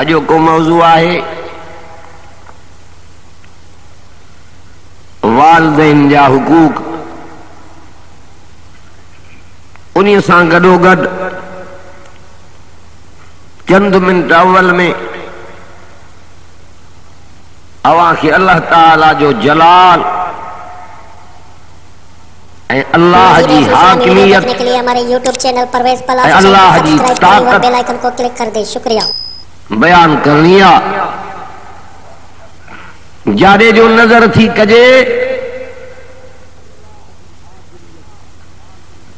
اجو کو موضوع ہے والدین جا حقوق انہیں سان گڈو گڈ چند منٹ اول میں اواں کے اللہ تعالی جو جلال اللہ جی حاکمیت کے لیے ہمارے یوٹیوب چینل پرویز پلا اللہ جی طاقت بیل آئیکن کو کلک کر دیں شکریہ بیان کر جاڑے جو نظر تھی کجے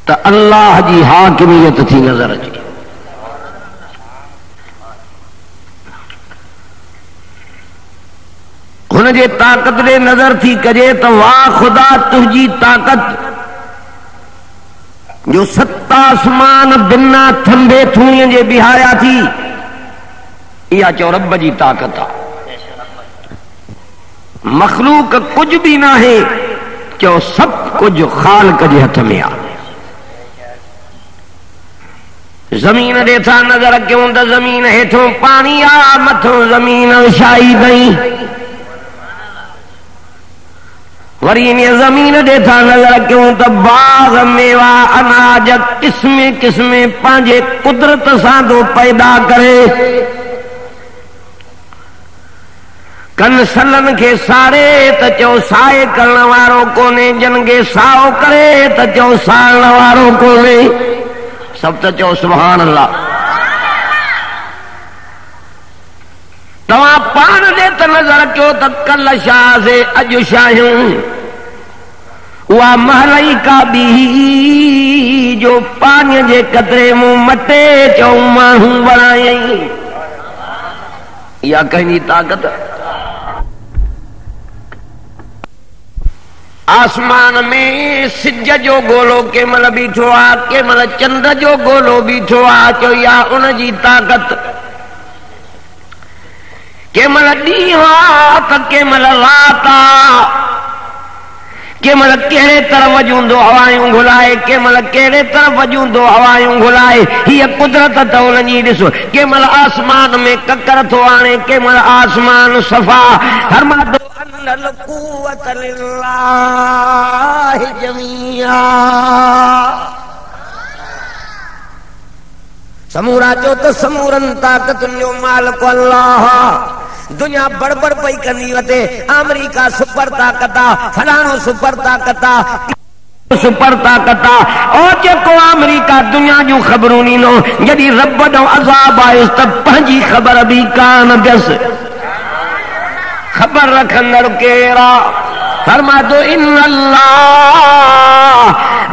تو اللہ جی حاکمیت تھی نظر اچے ہن جے طاقت دے نظر تھی کجے تو واہ خدا تجھی طاقت، جو ست آسمان بنا تھمبے تھوئیں جے بہایا تھی۔ یا چو رب جی طاقت آ. مخلوق کچھ بھی نہ ہے چو سب کچھ خالق جے ہتھ میں آ. زمین ڈیٹھا نظر کیوں تو زمین ہیٹھوں پانی آ، متھوں زمین وشائی دئی وری انہیں زمین ڈیٹھا نظر کیوں تو باغ میوا اناج قسم قسم پانجے قدرت سان پیدا کرے. کن سلن کے سارے تو چو سائے کرن وارو کونے جن کے ساؤ کرے تو چو سالن وارو کونے سب تو چو سبحان اللہ تواں پان دے تو نظر کیوں تو کل شاہ سے اج شاہوں وہ محلئی کا بھی جو پانی جے قطرے منہ مٹے چو ماہوں بنائیں یا کہیں طاقت آسمان آسمان میں سج جو گولو کے مل بیٹھو آ کے مل چند جو گولو بیٹھو آ چو یا ان جی طاقت کے مل ڈیہاں کے مل راتا کے مل کہڑے طرف وجوندو ہوائیں گھلائے کے مل کہڑے طرف وجوندو ہوائیں گھلائے یہ قدرت تو لنی ڈسو کے مل آسمان میں ککر تھو آنے کے سمورا جو تو سمورن طاقت جو مالک اللہ۔ دنیا بڑ بڑ پئی کنی وتے امریکہ سپر طاقت فلانو سپر طاقت سپر طاقت او چکو امریکہ دنیا جو خبروں نہیں لو جدی رب دو عذاب آئے تب پنجی خبر بھی کان بس خبر رکھندر کیرا۔ فرما دو ان اللہ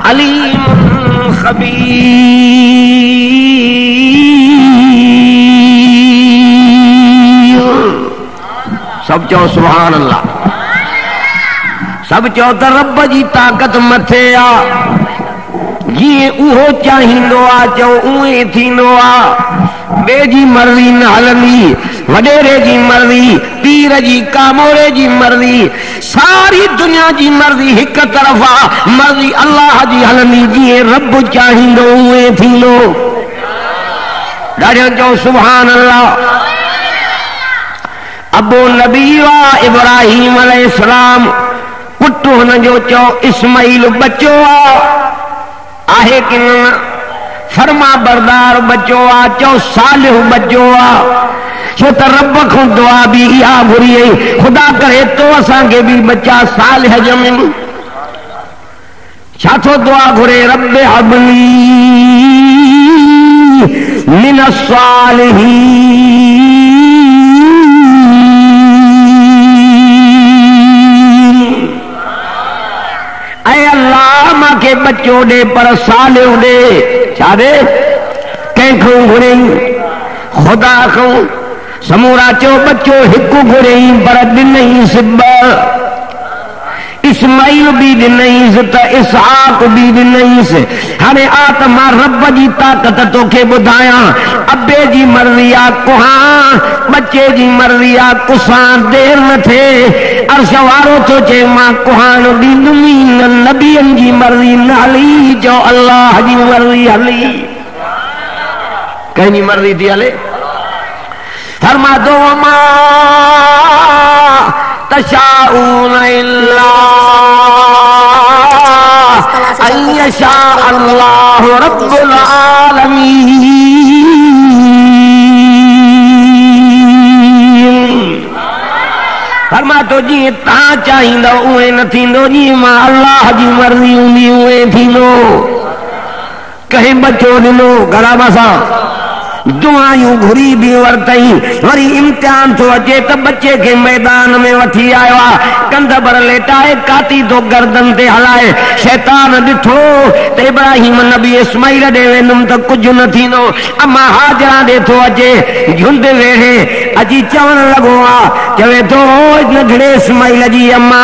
علیم۔ خبیر۔ سب چو سبحان اللہ۔ سب چو تو رب جی طاقت متھے آ۔ جی اوہو چاہیندو آ، چو اوئے تھیندو آ۔ بے جی مرضی نہ ہلندی وڈیرے جی مرضی پیر جی کامورے جی مرضی ساری دنیا جی مرضی ایک طرف آ مرضی اللہ جی ہلندی جی رب چاہیندو اوئے تھیندو ڈاڑیاں چو سبحان اللہ ابو نبی وا ابراہیم علیہ السلام پٹو ہن جو چو اسماعیل بچو آ آہے کن فرما بردار بچو آ چو صالح بچو آ چھو تا رب کو دعا بھی یا بھری ہے۔ خدا کرے تو اساں کے بھی بچہ سال صالح جمن چھاتو دعا گھرے، رب حبلی من الصالحین۔ اے اللہ ماں کے بچوں دے پر سالے دے۔ چاہے کہیں کھوں گھریں، خدا کھوں۔ سمورا چو بچوں ہکو گھریں پر دن نہیں سبا اسماعیل بھی دن نہیں سے تا اسحاق بھی دن نہیں سے ہنے آتما رب جی طاقت تو کے بدھایا ابے جی مرضی آ کوہاں بچے جی مرضی آ کسان دیر نہ تھے عرش وارو تو چے ماں کوہان دی نمین نبی جی مرضی نالی جو اللہ جی مرضی فرما دو ما تشاؤون الا ان يشاء الله رب العالمين فرما تو جی تا چاہیندو اوے نہ تھیندو جی ماں اللہ جی مرضی ہوندی اوے تھیندو۔ کہیں بچو ڈنو گھر بسا دعائیں گھری بھی ورتئی وری امتحان تو اچے تو بچے کے میدان میں وٹھی آیا کندھ پر لیٹائے کاتی تو گردن تے ہلائے شیطان ڈٹھو۔ تے ابراہیم نبی اسماعیل دے وینم تو کچھ نہ تھینو۔ اما ہاجرا دے تو اچے جھند ویڑے۔ اجی چون لگو آ چوے تو نگڑے اسماعیل جی اما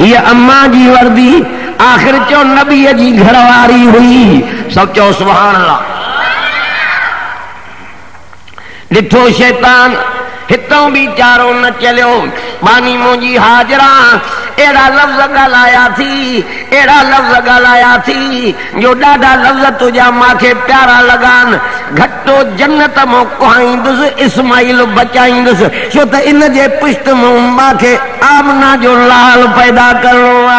یہ اماں جی وردی، آخر چو نبی جی گھرواری ہوئی۔ سب چو سبحان اللہ لٹھو شیطان، ہتوں بھی چاروں نہ چلیو۔ بانی مجھے حاجران ایڑا لفظ گل آیا تھی، ایڑا لفظ گل آیا تھی، جو ڈاڈا لفظ تجا ماں کے پیارا لگان، گھٹو جنت مو کوہائندس اسماعیل بچائندس چھو تے ان جے پشت مو ماں کے آمنا جو لال پیدا کرنوا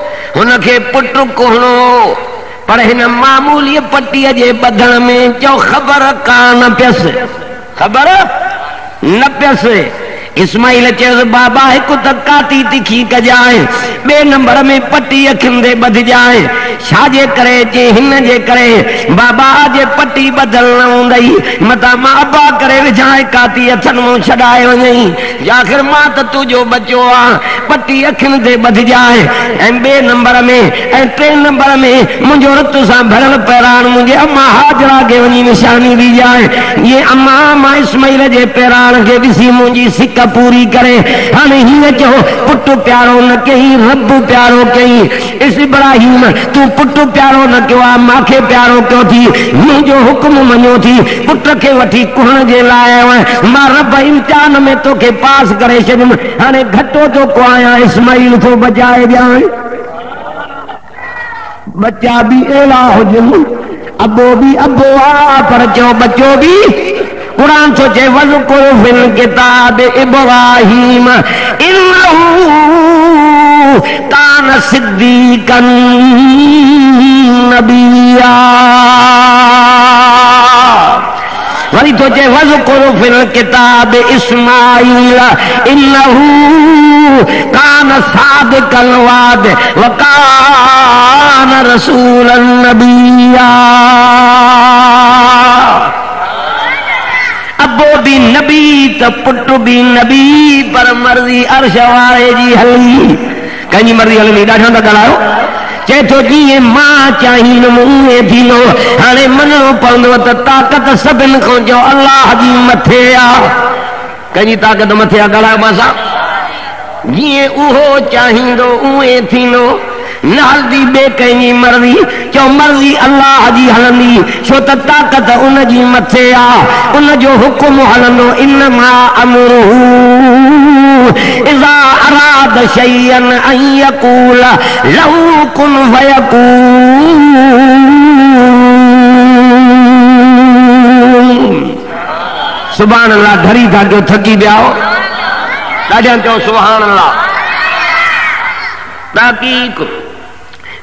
هن کي پٽ ڪوهڻو. پر هن معمولي پٽيءَ جي ٻڌڻ ۾ چئو خبر ڪانه پيس. خبر نه پيس اسماعیل چیز بابا ایک کو تکاتی تکھی کا جائیں بے نمبر میں پٹی اکھن دے بدھ جائیں شاہ جے کرے، جے ہن جے کرے، بابا جے پٹی بدل نہ ہوں دائی مطا ماں ابا کرے وجھائے کاتی اچھن موں چھڑائے ونجئی آخر ماں تا تو جو بچو آ، پٹی اکھن دے بدھ جائیں این بے نمبر میں این تے نمبر میں مجھو رتو سا بھرل پیران، مجھے اما حاجرہ کے ونی نشانی دی جائیں یہ اما ماں اسماعیل جے پیران کے بسی مجھے سکہ کا پوری کرے۔ ہم ہی کہو پٹو پیارو نہ کہیں رب پیارو کہیں اس ابراہیم تو پٹو پیارو نہ کیوں آ کے پیارو کیوں تھی۔ میں جو حکم منو تھی، پٹ کے وٹھی کون جے لائے ہوئے۔ ماں رب امتحان میں تو کے پاس کرے شدم ہنے ہاں گھٹو تو کو آیا، اسماعیل تو بجائے جائیں بچہ بھی اعلیٰ ہو جن ابو بھی ابو آ، پر جو بچو بھی قرآن سوچے وزقر فی الكتاب ابراہیم، انہو کان صدیقا نبیہ وری تجھے وزقر فی الكتاب اسماعیل، انہو کان صادق الواد وکان رسول النبیہ ڳالهايو چئي ٿو جيئن مان چاهيندم هاڻي مڃڻو پوندو ته طاقت سڀني کان چئو الله جي مٿي آهي ڪنهن جي طاقت مٿي آهي ڳالهايو نال دی بے کنی مرضی، جو مرضی اللہ جی ہلندی چھو تا طاقت ان جی متے آ، ان جو حکم ہلندو انما امرو اذا اراد شيئا ان يقول له كن فيكون سبحان اللہ گھری تھا جو تھکی بیاو ڈاڈیاں چو سبحان اللہ۔ تاکیق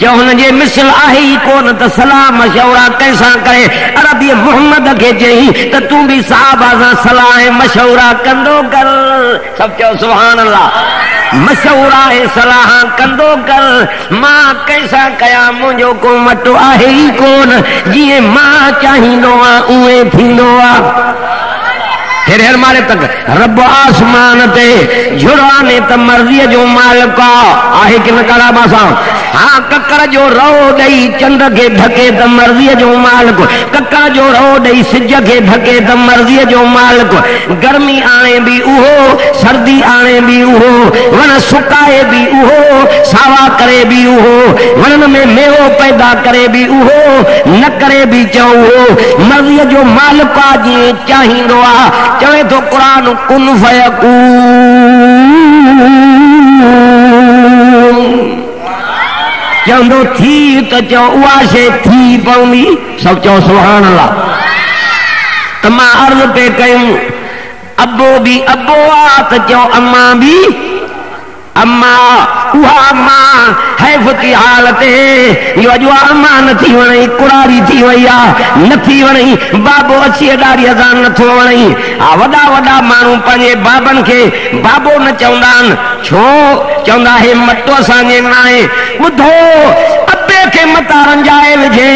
جو ان جے مثل آہی، کون تو سلام مشورہ کیسا کرے؟ عربی محمد کے جہی تو تو بھی صحابہ سا سلام مشورہ کندو کر۔ سب چو سبحان اللہ۔ مشورہ کندو کر۔ ماں کیسا کیا مجھو کو مٹو آہی کون؟ جیے ماں چاہی اوے پھر ہر مارے تک رب آسمان تے جڑانے تا مرضی جو مالکا آہے کی نکالا باسا ہاں؟, ہاں، ککر جو رو دئی چند کے ڈھکے تا مرضی جو مالک۔ ککر جو رو دئی سجا کے ڈھکے تا مرضی جو مالک۔ گرمی آنے بھی اوہو، سردی آنے بھی اوہو، ون سکائے بھی اوہو، ساوا کرے بھی اوہو ون میں میو پیدا کرے بھی اوہو، نہ کرے بھی چاہو۔ مرضی چوي ٿو چوندو ٿي ته چئو اها شيءِ ٿي پوندي. سڀ چئو الا ته مان عرض پي ڪيون ابو به ابو آهي ته چئو امان به امان اها مان هيفتي حالت اهو اڄ امان نٿي وڻئي ڪڙاري ٿي وئي آهي نٿي وڻئي بابو اچي ڏاڍيءَ سان نٿو وڻئي. ها وڏا وڏا ماڻهو پنهنجي بابن کي بابو نه چوندا آهن. ڇو؟ چوندا هي مٽو اسان جي نه آهي ٻڌو کے متا رنجائے لجے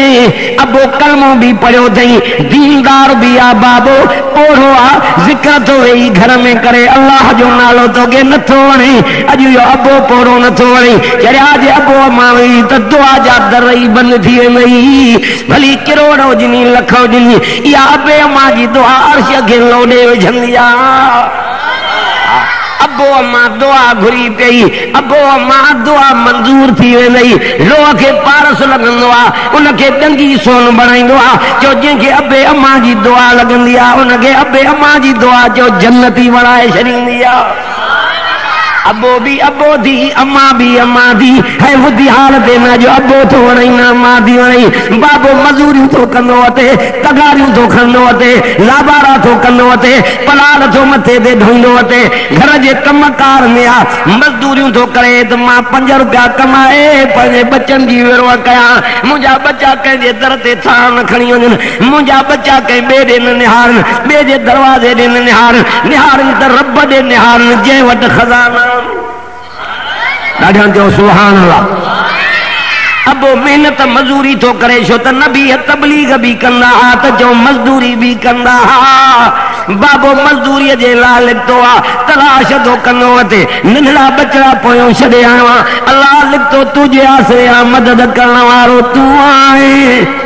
ابو کلمو بھی پڑھو دئی دیندار بھی آ بابو پڑھو آ، ذکر تو وئی گھر میں کرے۔ اللہ جو نالو تو گے نہ تھوڑی اجو یو ابو پڑھو نہ تھوڑی جڑے اج ابو ماوی تو دعا جا در رہی بند تھی وئی بھلی کروڑو جنی لکھو جنی۔ یا ابے ماں جی دعا عرش کے لوڑے وجھندیا ابو امان دعا گهري پئي ابو امان دعا منظور ٿي ويندئي لوهه کي پارس لڳندو آهي ان کي ڊنگي سون بڻائيندو آهي جو جنهن کي ابي امان جي دعا لڳندي آهي ان کي ابي امان جي دعا جو جنتي بڻائي ڇڏيندي آهي ابو بھی ابو دی، اما بھی اما دی۔ ہے وہ دی حالت میں جو ابو تو وڑی نا اما دی وڑی بابو مزوری تو کندو تے تگاری تو کندو تے لابارا تو کندو تے پلال تو متے دے ڈھوندو تے گھر جے کم کار میں آ مزدوری تو کرے تے ماں 5 روپیا کمائے۔ پنے بچن دی ویرو کیا مجا بچا کہیں دے در تے تھان کھنی ونن مجا بچا کہیں بے دے نہارن بے دے دروازے دے نہارن نہارن تے رب دے نہارن جے وٹ خزانہ۔ ڪندا ها ته چئو مزدوري به ڪندا ها. بابو مزدوريءَ جي لاءِ لکتو آهي تلاش ٿو ڪندو ننڍڙا بچڙا پويون ڇڏي آيو آهي الله لکتو تنهنجي آسري مدد ڪرڻ وارو تون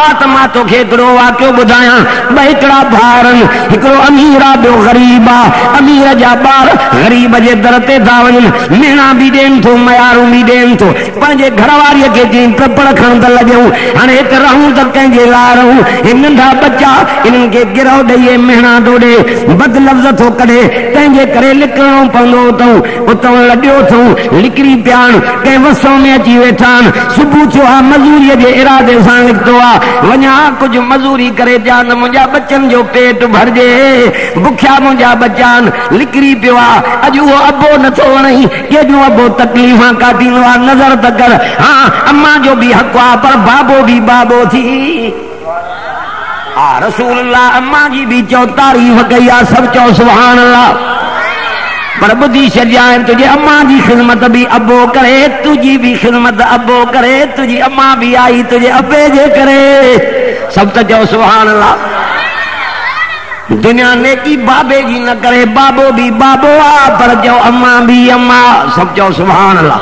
آتما توکي هڪڙو واڪيو ٻڌايان ٻه هڪڙا ڀائر آهن. هڪڙو امير آهي ٻيو غريب آهي. امير جا ٻار غريب جي در تي ٿا وڃن. ميڻا به ڏين ٿو ميارون به ڏين ٿو. پنهنجي گهرواريءَ کي چئي ڪپڙ کڻ ته لڳون هاڻي هتي رهون ته ڪنهن جي لاءِ رهون؟ هي ننڍا ٻچا انهن کي گرهه ڏيئي ميڻا ٿو ڏي بد لفظ ٿو ڪڍي. تنهن جي ڪري لڪڻو پوندو اٿئون اتان لڏيو اٿئون لڪري پيا آهن. ڪنهن وسو ۾ اچي ويٺا آهن. صبح ٿيو آهي مزوريءَ جي ارادي سان نڪتو آهي وڃان ڪجهه مزوري ڪري ڏيان ته منهنجا بچن جو پيٽ ڀرجي. بکيا منهنجا بچا آهن لڪري پيو آهي اڄ اهو ابو نٿو وڻئي ڪيڏيون ابو تڪليف ڪاٽيندو آهي نظر ته ڪر. ها امان جو به حق آهي پر بابو به بابو ٿي. ها رسول امان جي به چئو تعريف ڪئي آهي سڀ چئو سڀاڻ پر ٻڌي ڇڏجانءِ تنهنجي امان جي خدمت به ابو ڪري تنهنجي به خدمت ابو ڪري تنهنجي امان به آئي تنهنجي ابي جي ڪري سڀ ته چئو الله دنيا نيڪي بابي جي نه ڪري بابو به بابو آهي پر چئو امان به امان سڀ چئو سڀاڻ الله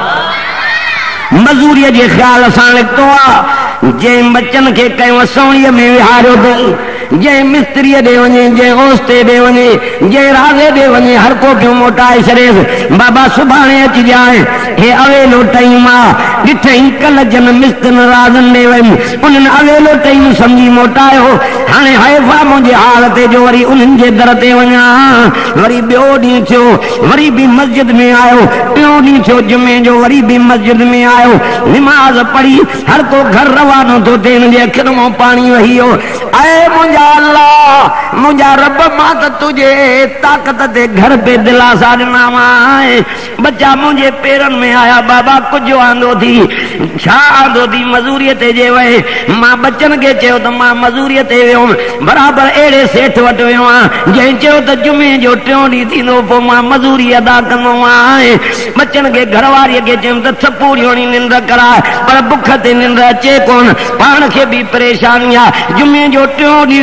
مزوريءَ جي خيال سان نڪتو آهي جنهن بچن کي ڪنهن وسوڻيءَ ۾ ويهاريو اٿئي جے مستری دے ونی، جے اوستے دے ونی، جے راغے دے ونی، ہر کو پیو موٹا شریف؟ بابا سبحانے اچ جائیں، اے اویلو ٹائم آ جتھے کل جن مستن رازن دے ویم انن اویلو ٹائم سمجھی موٹا ہو۔ ہانے ہائے فا مجھے حالت جو وری انن جے درتے ونیا وری بیو ڈی تھیو، وری بھی مسجد میں آیو، پیو ڈی تھیو جمعے جو وری بھی مسجد میں آیو۔ نماز پڑھی، ہر کو گھر روانو تو تین دے اکھرموں پانی وہی ہو۔ اے مجھا اللہ، مجھا رب مات تجھے، طاقت دے گھر پہ دلا ساجنا مائے بچہ مجھے پیرن میں آیا، بابا کچھ آندو تھی چھا آندو تھی، مزوریت جے وے۔ ماں بچن کے چیو تو ماں مزوریت ویوں برابر ایڑے سیٹھ وٹ وے ویوں جے چیو تو جمعے جو ٹیوں دی تھی نو پو ماں مزوری ادا کرنا آئے۔ بچن کے گھر واری کے چیم تو سپوری ہونی نند کرا۔ پر بکھ تے نند اچے کون؟ پان کے بھی پریشانیاں۔ جمعے جو ٹیوں دی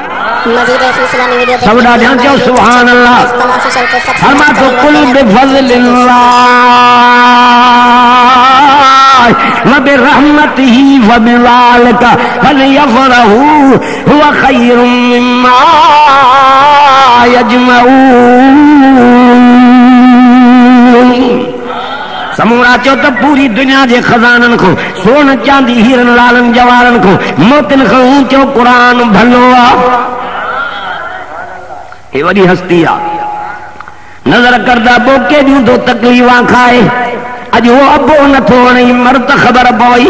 مزید ایسی اسلامی چاہو سبحان اللہ۔ فرما تو قل بفضل اللہ۔ وبرحمته وبذلك فليفرحوا هو خير مما يجمعون سمورا چو تو پوری دنیا جے خزانن کو سون چاندی ہیرن لالن جوارن کو موتن خون چو قرآن بھلوا۔ اے وڈی ہستی آ نظر کردہ بوکے دیوں تو تکلیفاں کھائے۔ اج وہ ابو نہ تھوڑی مرد خبر بوئی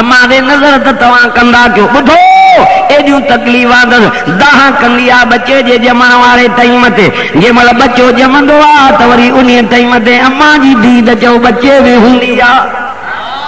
امان دي نظر ته توهان ڪندا ڪيو. ٻڌو ايڏيون تڪليفا اٿس داهه ڪندي آهي بچي جي ڄمڻ واري ٽائيم تي. جنهن مهل بچو ڄمندو آهي ته وري ان ٽائيم تي امان جي ديد چئو بچي ۾ هوندي آهي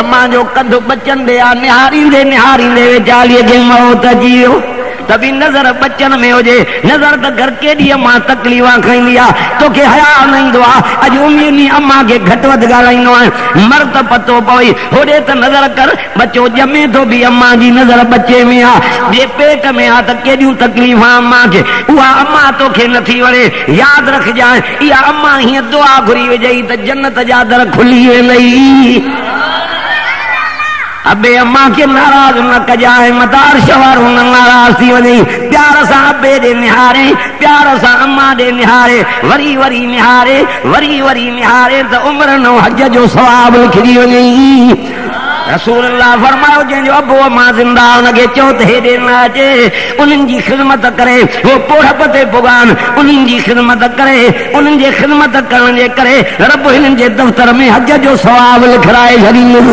اما جو کدھ بچن دے نہاری دے نہاری دے چالیے جے موت جیو تبھی نظر بچن میں ہوجے نظر تو گھر کے دی اما ماں تکلیفاں کھائیں تو کہ حیا نہیں دعا اج امید نہیں اما کے گھٹ ود گالائنو ہے مر تو پتو پوی ہوڑے تو نظر کر بچو جمے تو بھی اما جی نظر بچے میں آ جے پیٹ میں آ تو کیڑیوں تکلیفاں اما کے اوہا اما تو کے نتھی وڑے یاد رکھ جائیں یا اما ہی دعا گھری وجئی تو جنت جا در کھلی نہیں ابي امان کي ناراض نه ڪجائي شوارو نه ناراض ٿي وڃي پيار سان ابي ڏي نهاري پيار سان امان ڏي نهاري وري وري نهاري وري وري نهاري ته جنهن جو ابو امان زنده چئو ته هيڏي نه اچي انهن جي خدمت ڪري پگان انهن جي خدمت ڪري انهن جي خدمت ڪرڻ جي ڪري رب هنن جي دفتر ۾ هج جو ثواب لکائي ڇڏيندو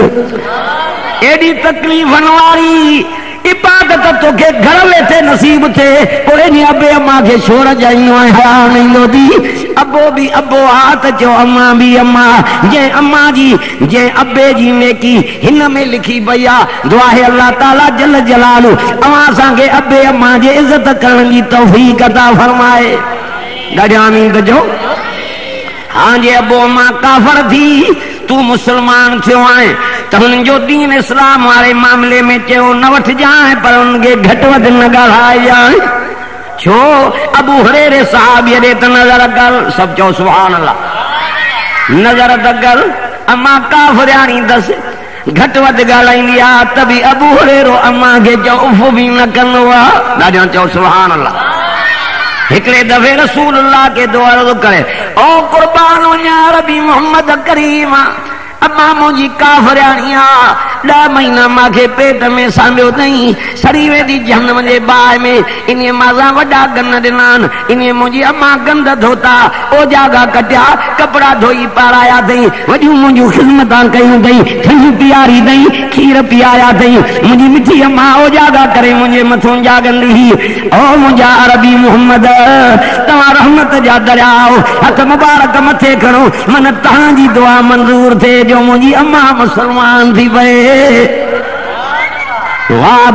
ایڈی تکلیف انواری عبادت تو کے گھر میں تھے، نصیب تھے۔ کوئی نہیں ابے اما کے چھوڑ جائیوں حرام نہیں لو دی ابو بھی ابو آت جو اما بھی اما۔ جے اما جی جے ابے جی میں کی ہن میں لکھی بیا دعا ہے اللہ تعالی جل جلالو اواں سانگے ابے اما جے عزت کرن دی توفیق عطا فرمائے۔ گڈیا امین دجو۔ ہاں جے ابو اما کافر تھی، تو مسلمان تھے ہوئے تو ان جو دین اسلام والے معاملے میں چو نہ وٹ جائیں، پر ان کے گھٹ ود نہ گڑھائے جائیں۔ چھو، ابو حریر صحابی دے تو نظر کر سب چو سبحان اللہ۔ نظر کر اما کافریانی دس، گھٹ ود گالائیں آ تبھی ابو حریرو اما کے چو اف بھی نہ کرنو آ ڈاڈیاں چو سبحان اللہ۔ ہکڑے دفعے رسول اللہ کے دعا کرے۔ او قربان ونیا ربی محمد کریم۔ اما مجھے کافرانیا ہاں ڈہ مہینہ ماں کے پیٹ میں سامبیو نہیں سڑی ویدی جہنم جے بائے میں۔ انہیں مازا وڈا گن دنان، انہیں مجھے اما گند دھوتا۔ او جاگا کٹیا، کپڑا دھوئی پارایا دئی وجو مجھو خدمتاں کیوں دئی ٹھنڈی پیاری دئی کھیر پیایا دئی مجھے مٹھی اما او جاگا کرے، مجھے متھوں جاگن دی۔ او مجھا عربی محمد، تمہاں رحمت جا دریاؤ۔ ہاتھ مبارک متھے کرو، من تہاں جی دعا منظور تھے۔ جو مجھے اما مسلمان تھی بے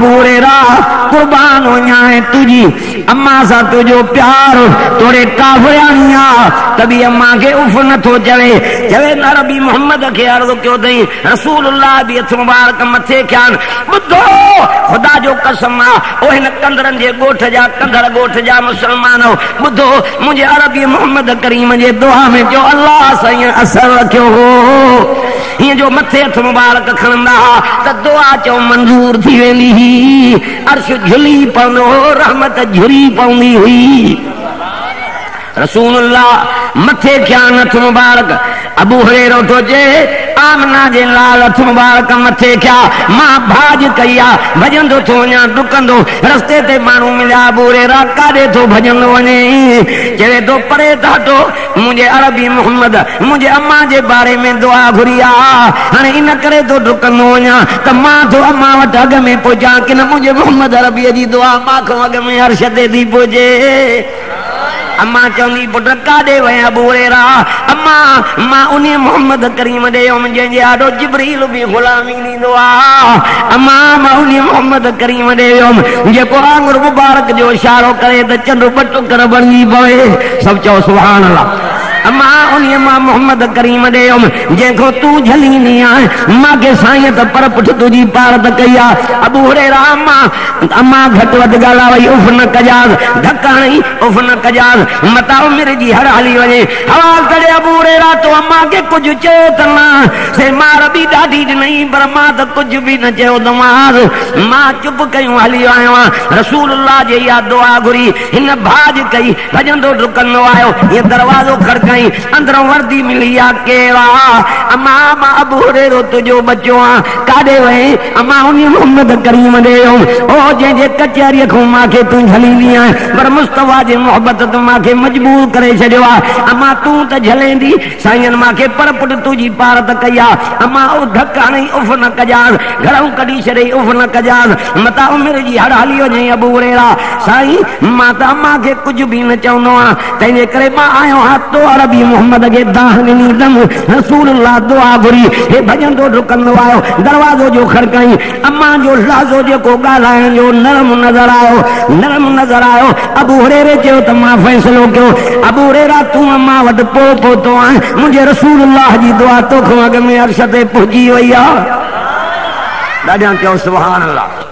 بورے راہ قربان ہو جائیں تجھی۔ اما سا تجھو پیار توڑے کافرانیاں تبھی اما کے اف نہ تھو چڑے چلے نہ ربی محمد کے عرض کیوں دیں۔ رسول اللہ بھی اتھ مبارک متھے کیان بدھو، خدا جو قسم آ۔ اوہ نہ کندرن جے گوٹھ جا، کندر گوٹھ جا مسلمانو بدھو، مجھے عربی محمد کریم جے دعا میں جو اللہ سائیں اثر رکھو ہو یہ جو متھے ہتھ مبارک کھڑندا ت دعا چو منظور تھی ویندی عرش جھلی پوندو رحمت جھری پوندی ہوئی۔ رسول اللہ، متھے کیا نتھ مبارک، ابو ہریرہ تو جے آمنا جے لال ہتھ مبارک متھے کیا ماں بھاج کیا بھجندو تھو ونیا ڈکندو رستے تے مانو ملیا ابو ہریرا کاڈے تو بھجندو ونے چوے تو پرے تھاٹو مجھے عربی محمد مجھے اما جے بارے میں دعا گھریا ہن ان کرے تو ڈکندو ونیا ت ماں تو اما وٹ اگ میں پہنچا کہ نہ مجھے محمد عربی جی دعا ماں کو اگ میں عرش تے دی پہنچے اما چوندی پٹ کا دے ویا بورے را اما ما انہیں محمد کریم دے اوم جے جے آڈو جبریل بھی غلامی نی دعا اما ما انہیں محمد کریم دے اوم جے کو مبارک جو اشارو کرے تے چند پٹ کر بنی پوے سب چو سبحان اللہ اما انہیں ماں محمد کریم دے اوم، جے کو تو جھلی نہیں آئے ماں کے سائیں تے پر پٹھ تجھی پارت کیا ابو ہریرا اما اما گھٹ ود گالا وئی، اف نہ کجاز، دھکا نہیں اف نہ کجاز۔ متاو میرے جی ہر حالی وجے۔ حوال کرے ابو ریرا تو اما کے کچھ چیتنا سے مار بھی ڈاڈی نہیں پر ماں تو کچھ بھی نہ چیو دماغ ماں چپ کیوں حالی آیا رسول اللہ جے یا دعا گری ہن بھاج کئی بھجندو ڈکنو آیو یہ دروازو کھڑکئی اندروں وردی ملی آ کیوا اما اما ابو ریرو تجو بچو آ کاڈے وے اما انہی محمد کریم دے او جے جے کچہری کھو ماں کے تو جھلی لیا پر مصطفی جے محبت تو ماں کے مجبور کرے چھڑوا اما تو تے جھلیں دی سائیں ماں کے پر پٹ تجی پارت کیا اما او دھکا نہیں اف نہ کجاز گھروں کڈی چھڑے اف نہ کجاز متا عمر جی ہڑ حالی ہو جے ابو ریرا سائیں ماں تا ماں کے کچھ بھی نہ چونو تینے کرے ماں آیو ہاتھ تو عربی محمد کے داہنی دم رسول اللہ دعا گری۔ اے بھجن تو رکن آیو، دروازو جو کھڑکائیں۔ اما جو لازو جو کو گالائیں جو نرم نظر آئو نرم نظر آئو ابو ہریرے چیو تما فیصلو کیو ابو ہریرا تو اما وڈ پو پو تو آئیں مجھے رسول اللہ جی دعا تو کھو اگر میں عرشت پہنچی ہوئی آ۔ ڈاڈیاں کیو سبحان اللہ۔